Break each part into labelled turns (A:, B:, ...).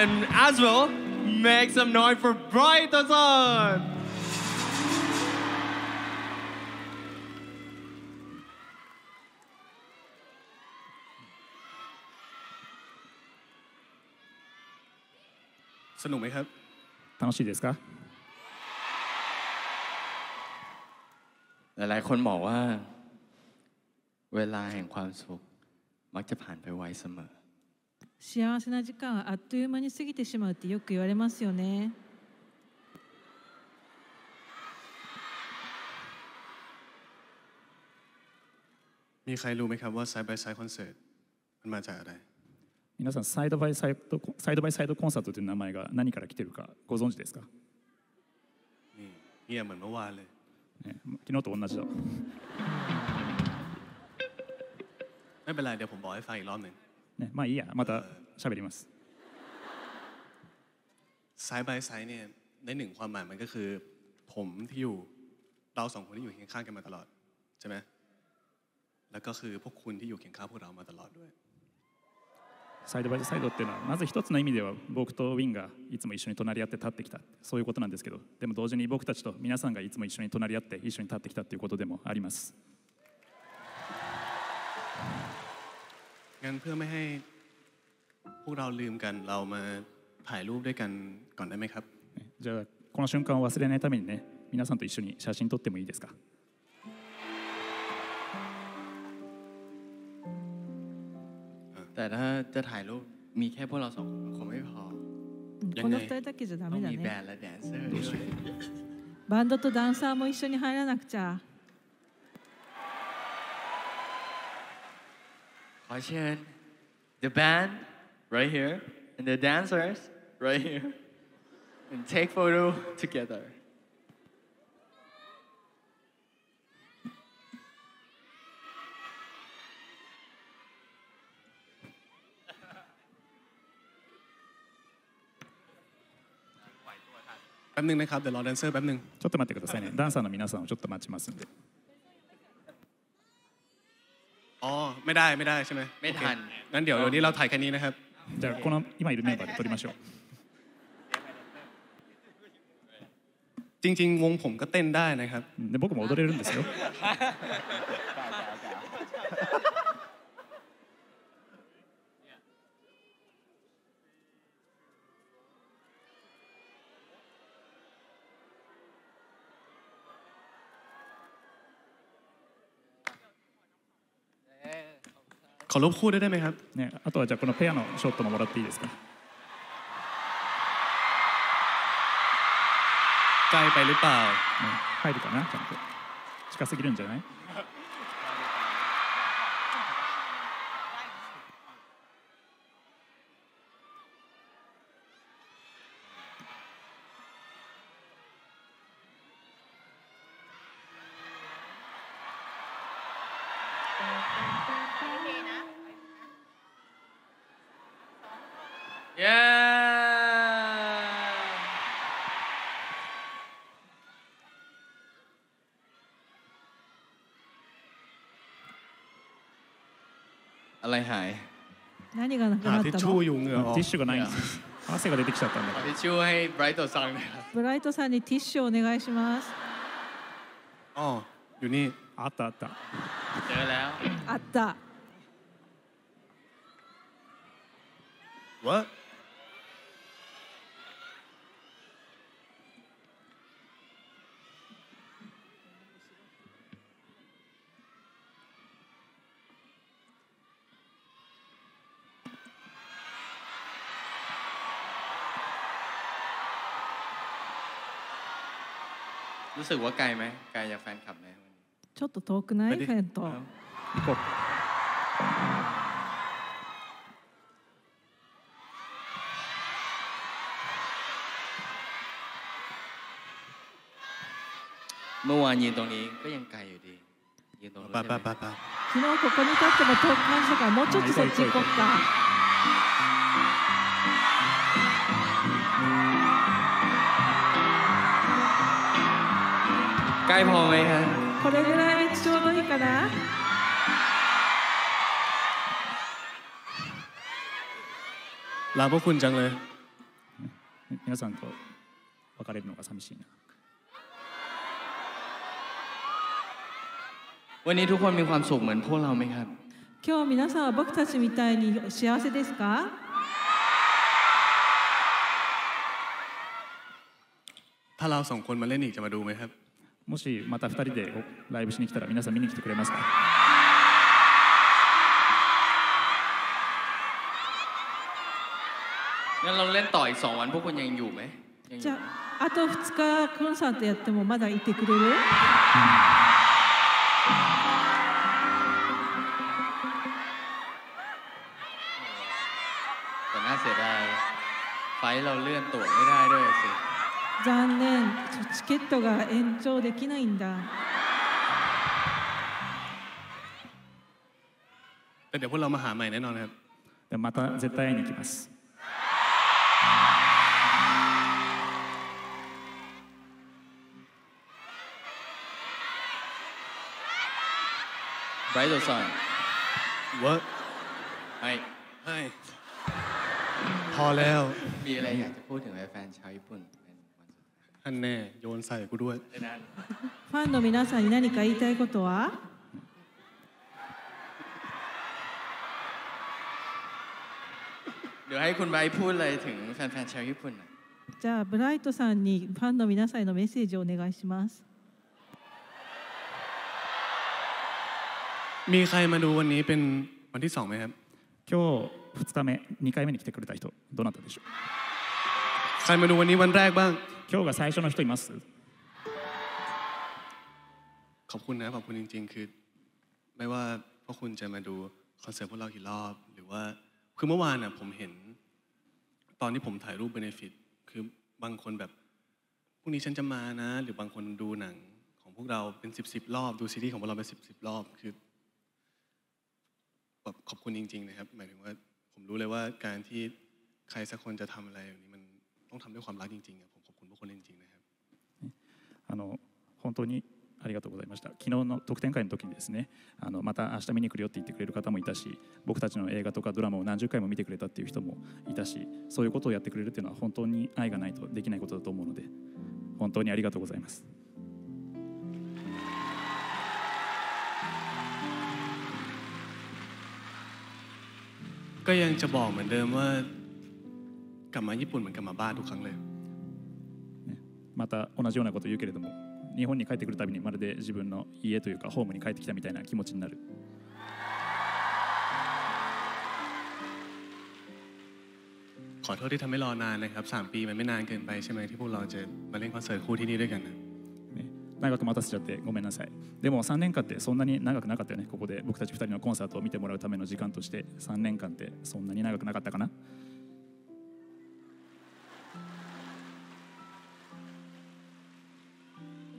A: and as well make some noise for Brighterson
B: สนุกไหมครับ
C: 楽しいですか
A: หลายๆ คนบอกว่า เวลาแห่งความสุข มักจะผ่านไปไวเสมอ
D: 幸せな時間はあっという間に過ぎてしまうってよく言われますよね
B: มีใครรู้ไหมครับว่า Side by Side Concert มันมาจากอะไร
C: 皆さんサイドバイサイドサイドバイサイドコンサートという名前が何から来てるかご存知ですか、
B: นี่เงียบเหมือนเมื่อวานเลย
C: ね、昨日と同じだ
B: ไม่เป็นไร เดี๋ยวผมบอกให้ฟังอีกรอบหนึ่ง
C: ね、まあいいやまた喋ります
B: Side by Side เนี่ยในหนึ่งความหมายมันก็คือ ผมที่อยู่เราสองคนที่อยู่เคียงข้างกันมาตลอด ใช่ไหมแล้วก็คือพวกคุณที่อยู่เคียงข้างพวกเรามาตลอดด้วย
C: サイドバイサイドっていうのはまず一つの意味では僕とウィンがいつも一緒に隣り合って立ってきたそういうことなんですけどでも同時に僕たちと皆さんがいつも一緒に隣り合って一緒に立ってきたということでもあります
B: งั้นเพื่อไม่ให้พวกเราลืมกันเรามาถ่ายรูปด้วยกันก่อนได้ไหมครับ
C: ねじゃあこの瞬間を忘れないためにね皆さんと一緒に写真撮ってもいいですか
A: แต่ถ้าจะถ่ายรูปมีแค่พวกเราสองคนคงไม่พอ
D: うん
B: やん
D: この
B: ない
D: 2人だけじゃダ
A: ต้อง
D: メだ
A: มีแบร
D: ね
A: นด์และแดนเซอร์ด้วย
D: バンドとダンサーも一緒に入らなくちゃ
A: ขอเชิญ the band right here and the dancers right here and take photo together
B: แป๊บนึงนะครับ เดี๋ยวรอแดนเซอร์แป๊บนึง
C: ちょっと待ってくださいねダンサーの皆さんをちょっと待ちますんで
B: ไม่ได้ไม่ได้ใช่ไหม
A: ไม่ทัน
B: โอเคงั้นเดี๋ยวเดี๋ยวนี้เราถ่ายแค่นี้นะครับ
C: じゃあこの今いるメンバーで撮りましょう
B: จริง ๆ วงผมก็เต้นได้นะครับ
C: うんで僕も踊れるんですよ
B: ขอรูปคู่ด้วยได้ไหมครับ
C: ね、あとはじゃあこのペアのショットももらっていいですか
B: ใกล้ไปหรือเปล่า
C: ね、入るかなちゃんと近すぎるんじゃない
A: อะไรหาย
D: 何がなく
B: หา
D: なっ
B: ทิช
D: た
B: ชู่
D: の
B: อยู่เหงื่อออก
C: ティッシュがないんです汗が出てきちゃったんだ
A: ขอทิชชู่ให้ไบรท์ตัวซังหนะครับ
D: ブライトさんにティッシュをお願いします
B: อ๋อ อยู่นี่
C: あったあった
A: เจอแล้ว
D: あった
B: ว
A: รู้สึกว่าไกลไหมไกลจากแฟนคลับไหมวันนี้
D: ちょっと遠くない
B: ไปดิ
D: フェント
C: 行こう
A: เมื่อวานยืนตรงนี้ก็ยังไกลอยู่ดียืนตรงนู้น
B: ไป
A: ใช่
B: ไป
A: ไหม
B: ไปไป
D: 昨日ここに立っても遠く感じたからもうちょっとそっち行こっか
A: ใกล้พอไหมครับ
D: これぐらいちょうどいいかな
B: ลาพวกคุณจังเลย
C: 皆さんと別れるのが寂しいな
A: วันนี้ทุกคนมีความสุขเหมือนพวกเราไหมครับ
D: 今日皆さんは僕たちみたいに幸せですか
B: ถ้าเราสองคนมาเล่นอีกจะมาดูไหมครับ
C: もしまた2人でライブしに来たら皆さん見に来てくれますか
A: งั้นเราเล่นต่ออีกสองวันพวกคุณยังอยู่ไหมยังอ
D: じ
A: ยู่
D: ゃああと2日コンサートやってもまだいてくれる
A: แต่น่าเสียดายไฟล์เราเลื่อนตั๋วไม่ได้ด้วยสิ
D: 残念チケットが延長できないんだ
B: แต่เดี๋ยวพวกเรามาหาใหม่แน่นอนครับ
C: でまた絶対会いに行きます
A: ไบรท์ตัวซอน
B: ว่า
A: ไอ้
B: ให้พอแล้ว
A: มีอะไรอยากจะพูดถึงแฟนๆชาวญี่ปุ่นเป็นวันสุด ท้าย
B: ท่านแน่โยนใส่กูด้วย
A: ได้นั้น
D: ファンの皆さんに何か言いたいことは
A: เดี๋ยวให้คุณไบรท์พูดอะไรถึงแฟนๆชาวญี่ปุ่นหน่อย
D: じゃあブライトさんにファンの皆さんへのメッセージをお願いします
B: มีใครมาดูวันนี้เป็นวันที่สองไหมครับ
C: 今日2日目2回目に来てくれた人どなたでしょう
B: ใครมาดูวันนี้วันแรกบ้าง
C: 今日が最初の人います
B: ขอบคุณนะขอบคุณจริง ๆ คือ ไม่ว่าพวกคุณจะมาดูคอนเสิร์ตพวกเรากี่รอบ หรือว่าคือเมื่อวานน่ะผมเห็น ตอนที่ผมถ่ายรูปเบนฟิตคือบางคนแบบพรุ่งนี้ฉันจะมานะ หรือบางคนดูหนังของพวกเราเป็นสิบสิบรอบ ดูซีรีส์ของพวกเราเป็นสิบสิบรอบคือแบบขอบคุณจริง ๆ นะครับ หมายถึงว่า ผมรู้เลยว่าการที่ใครสักคนจะทำอะไรแบบนี้มันต้องทำด้วยความรักจริงๆอะผมขอ บคุณพวกคนจริงๆนะครับ
C: あの本当にありがとうございました昨日の特典会の時にですねあのまた明日見に来るよって言ってくれる方もいたし僕たちの映画とかドラマを何十回も見てくれたっていう人もいたしそういうことをやってくれるっていうのは本当に愛がないとできないことだと思うので本当にありがとうございます
B: ก็ยังจะบอกเหมือนเดิมว่ากลับมาญี่ปุ่นเหมือนกลับมาบ้านทุกครั้งเลย
C: また同じようなことを言うけれども日本に帰ってくるたびにまるで自分の家というかホームに帰ってきたみたいな気持ちになる
B: ขอโทษที่ทำให้รอนานนะครับสามปีมันไม่นานเกินไปใช่ไหมที่พวกเราจะมาเล่นคอนเสิร์ตคู่ที่นี่ด้วยกันนะ
C: ね、長く待たせちゃってごめんなさいでも3年間ってそんなに長くなかったよねここで僕たち2人のコンサートを見てもらうための時間として3年間ってそんなに長くなかったかな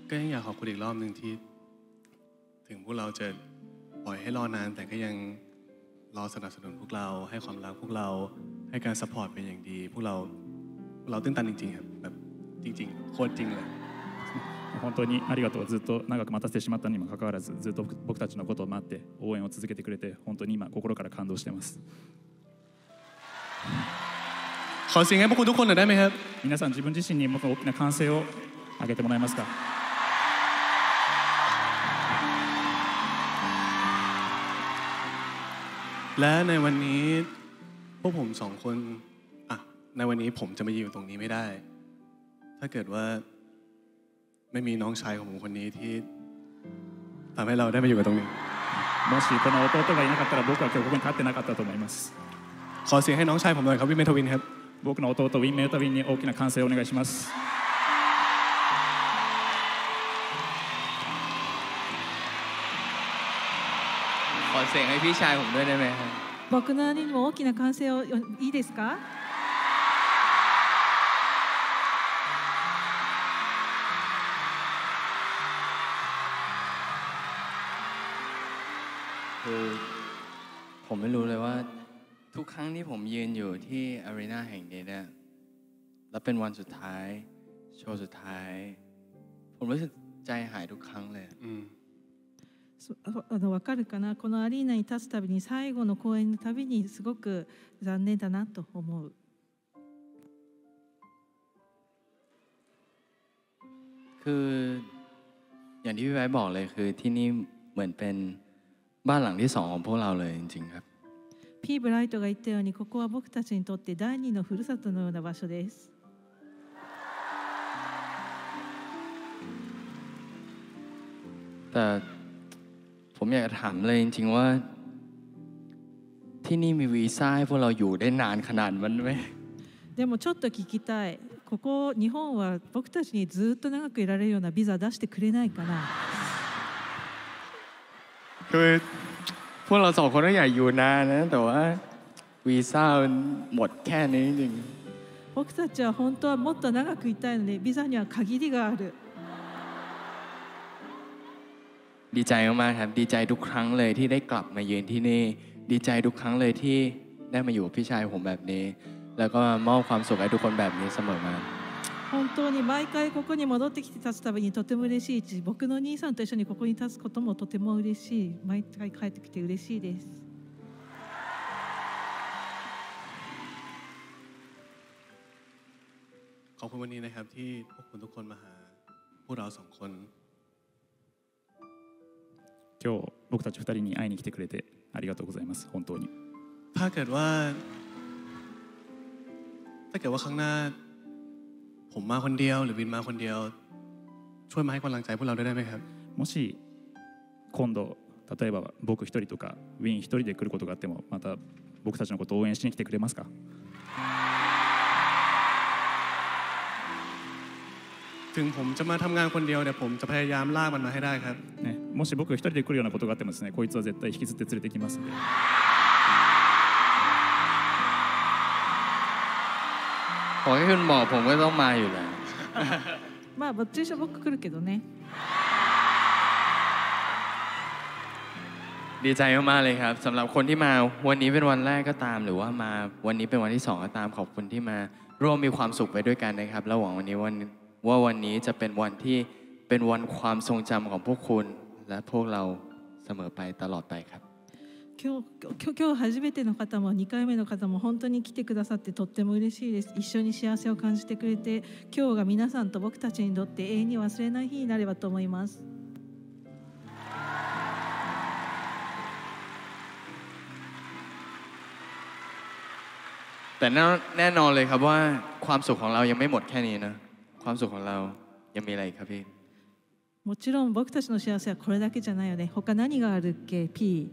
B: ก็ยังอยากขอบคุณอีกรอบหนึ่งที่ ถึงพวกเราจะปล่อยให้รอนาน แต่ก็ยังรอสนับสนุนพวกเราให้ความรักพวกเราให้การสปอร์ตเป็นอย่างดี พวกเราพวกเราตื้นตันจริงๆครับแบบจริงๆโคตรจริงเลย
C: 本当にありがとうずっと長く待たせてしまったにもかかわらずずっと僕僕たちのことを待って応援を続けてくれて本当に今心から感動してます
B: ขอเสียงให้พวกคุณทุกคนหน่อยได้ไหมครับ
C: 皆さん自分自身にもっと大きな歓声を上げてもらえますか
B: และในวันนี้พวกผมสองคนอ่ะในวันนี้ผมจะมายืนอยู่ตรงนี้ไม่ได้ ถ้าเกิดว่าไม่มีน้องชายของผมคนนี้ที่ทำให้เราได้มาอยู่กันตรงนี้
C: もしこの弟がいなかったら僕は今日ここに立ってなかったと思います
B: ขอเสียงให้น้องชายผมหน่อยครับวิเมทวินครับ
C: 僕の弟ウィン・メルタウィンに大きな歓声をお願いします
A: อเสียงให้พี่ชายผมด้วยได้ไหมครับ
D: 僕なりにも大きな歓声をよいいですか
A: คือผมไม่รู้เลยว่า ทุกครั้งที่ผมยืนอยู่ที่อารีนาแห่งนี้เนี่ยแล้วเป็นวันสุดท้าย โชว์สุดท้าย ผมรู้สึกใจหายทุกครั้งเลย
B: อืม
D: そ あの分かるかなこのアリーナに立つたびに最後の公演のたびにすごく残念だなと思う
A: คืออย่างที่พี่ไว้บอกเลยคือที่นี่เหมือนเป็นบ้านหลังที่สองของพวกเราเลยจริง ๆ ครับ
D: P ブライトが言ったようにここは僕たちにとって第二のふるさとのような場所です
A: แต่ ผมอยากจะถามเลยจริง ๆ ว่า ที่นี่มีวีซ่าให้พวกเราอยู่ได้นานขนาดมันไหม
D: でもちょっと聞きたいここ日本は僕たちにずっと長くいられるようなビザ出してくれないかな
A: คือพวกเราสองคนก็อยากอยู่นานนะ แต่ว่าวีซ่ามันหมดแค่นี้จริง
D: 僕たちは本当はもっと長くいたいのでビザには限りがある
A: ดีใจมากๆครับ ดีใจทุกครั้งเลยที่ได้กลับมายืนที่นี่ ดีใจทุกครั้งเลยที่ได้มาอยู่กับพี่ชายผมแบบนี้ แล้วก็มอบความสุขให้ทุกคนแบบนี้เสมอมา
D: 本当に毎回ここに戻ってきて立つたびにとても嬉しいし僕の兄さんと一緒にここに立つこともとても嬉しい毎回帰ってきて嬉しいです
B: ขอบคุณวันนี้นะครับ ที่พวกคุณทุกคนมาหาพวกเราสองคน
C: 今日僕たち2人に会いに来てくれてありがとうございます本当に
B: ถ้าเกิดว่า ถ้าเกิดว่าข้างหน้า ผมมาคนเดียว หรือวินมาคนเดียว ช่วยมาให้กำลังใจพวกเราด้วยได้ไหมครับ
C: もし今度例えば僕一人とかウィン一人で来ることがあってもまた僕たちのことを応援しに来てくれますか
B: ถึงผมจะมาทำงานคนเดียวเนี่ยผมจะพยายามลากมันมาให้ได้ครับ
C: ね、もし僕一人で来るようなことがあってもですねこいつは絶対引きずって連れてきますんで
A: ขอให้คุณบอกผมก็ต้องมาอยู่แล้ว
D: まあどっちにしろ僕来るけどね
A: ดีใจมากๆเลยครับสำหรับคนที่มาวันนี้เป็นวันแรกก็ตาม หรือว่ามาวันนี้เป็นวันที่สองก็ตามขอบคุณที่มาร่วมมีความสุขไปด้วยกันนะครับและหวังวันนี้วัน ว่าวันนี้จะเป็นวันที่เป็นวันความทรงจำของพวกคุณ และพวกเราเสมอไปตลอดไปครับ
D: 今日今日今日初めての方も2回目の方も本当に来てくださってとっても嬉しいです一緒に幸せを感じてくれて今日が皆さんと僕たちにとって永遠に忘れない日になればと思います
A: แต่แน่แน่นอนเลยครับว่าความสุขของเรายังไม่หมดแค่นี้นะ ความสุขของเรายังมีอะไรอีกครับพี่
D: もちろん僕たちの幸せはこれだけじゃないよね他何があるっけ P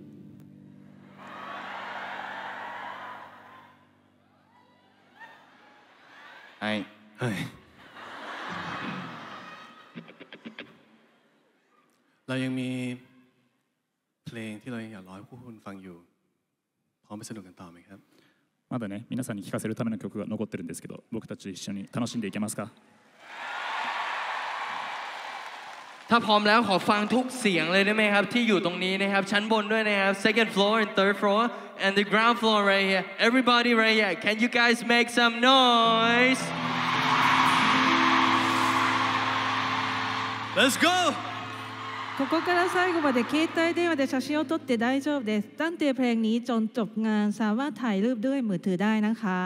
A: ไอ้
B: เฮ้ยเรายังมีเพลงที่เรายังอยากร้องให้พวกคุณฟังอยู่ พร้อมไปสนุกกันต่อไหมครับ
C: まだね皆さんに聴かせるための曲が残ってるんですけど僕たち一緒に楽しんでいけますか
A: ถ้าพร้อมแล้วขอฟังทุกเสียงเลยได้ไหมครับ ที่อยู่ตรงนี้นะครับ ชั้นบนด้วยนะครับ second floor and third floor and the ground floor right here everybody right here can you guys make some noise
B: Let's go
D: ここから最後まで携帯電話で写真を撮って大丈夫ですตั้งแต่เพลงนี้จนจบงานสามารถถ่ายรูปด้วยมือถือได้นะคะ